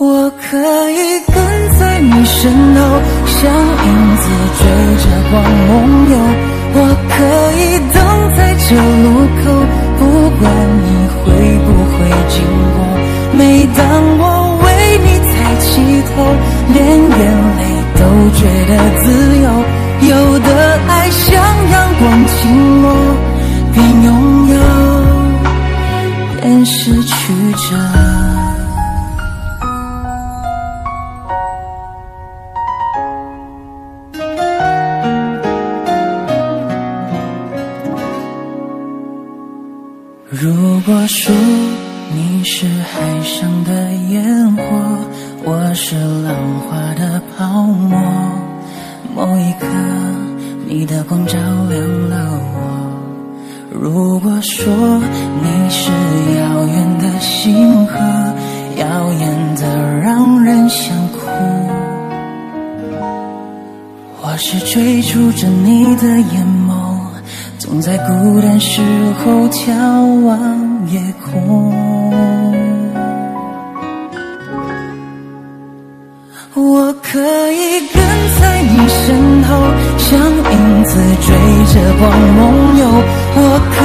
我可以跟在你身后，像影子追着光梦游。我可以等在这路口，不管你会不会经过。每当我为你抬起头，连眼泪都觉得自由。有的爱像阳光倾落，边拥有边失去着。如果说你是海上的烟火，我是浪花的泡沫，某一刻你的光照亮了我。如果说你是遥远的星河，耀眼的让人想哭，我是追逐着你的眼眸。总在孤单时候眺望夜空，我可以跟在你身后，像影子追着光梦游。我可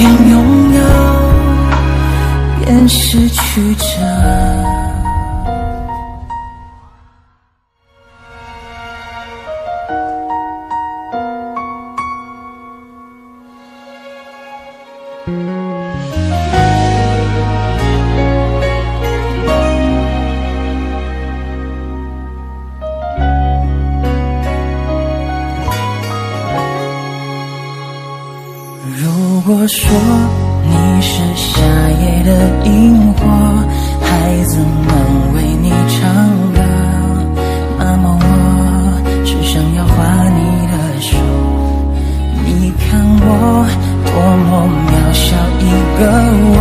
边拥有边失去着。果说你是夏夜的萤火，孩子们为你唱歌，那么我只想要画你的手。你看我多么渺小一个我，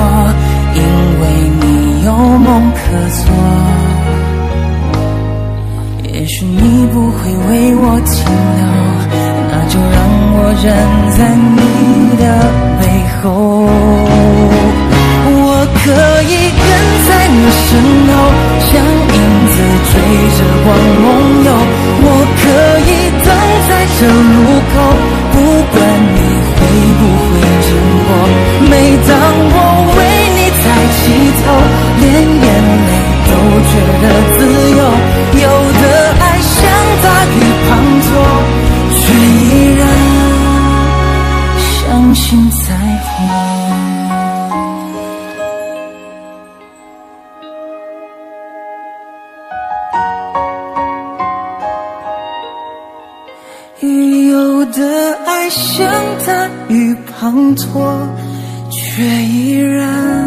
因为你有梦可做。也许你不会为我停留，那就让我站在你的。后，我可以跟在你身后，像影子追着光梦游。我可以等在这路有的爱像大雨滂沱，却依然